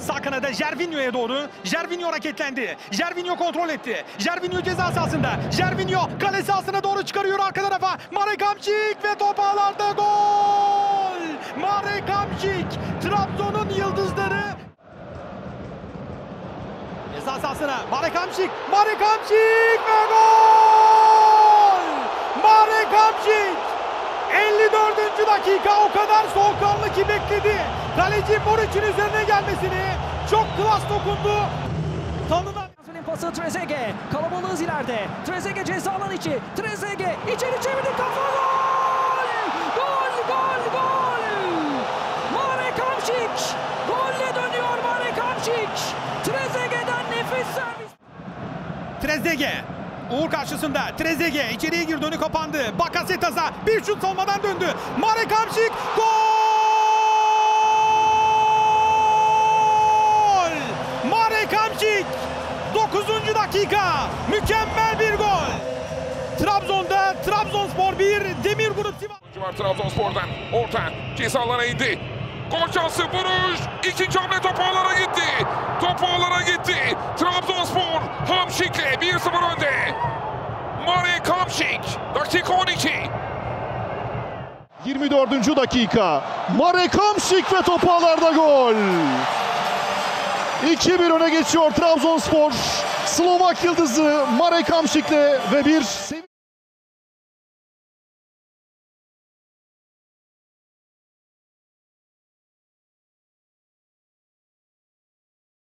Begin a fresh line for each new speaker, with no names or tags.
Sağ kanada Jervinho'ya doğru. Jervinho hareketlendi. Jervinho kontrol etti. Jervinho ceza sahasında. Jervinho kale sahasına doğru çıkarıyor arka tarafa. Marek Hamšík ve top ağlarda gol! Marek Hamšík Trabzon'un yıldızları. Ceza sahasına Marek Hamšík. Marek Hamšík ve gol! Marek Hamšík 54. dakika o kadar soğukkanlı ki bekledi. Kaleci Moriç'in üzerine gelmesini çok klas dokundu.
Yasin'in pası Trezeguet. Kalabalığız ileride. Trezeguet ceza alanı içi. Trezeguet içeri çevirdi kafa gol! Gol gol gol! Marek Hamšík golle dönüyor Marek Hamšík. Trezeguet'den nefis servis.
Trezeguet. Uğur karşısında Trezeguet içeriye girdi önü kapandı. Bakasetas'a bir şut savunmadan döndü. Marek Hamšík gol! Marek Hamšík 9. dakika mükemmel bir gol. Trabzon'da Trabzonspor 1 Demir Grup Sivas
Trabzonspor'dan. Orta ceza alana indi. Gol şansı vuruş. İkinci hamle top ağlara gitti. 1-0 önde. Marek Hamşik. Dakika 12.
24. dakika. Marek Hamšík ve top ağlarda gol. 2-1 öne geçiyor Trabzonspor. Slovak yıldızı Marek Hamšík'le ve bir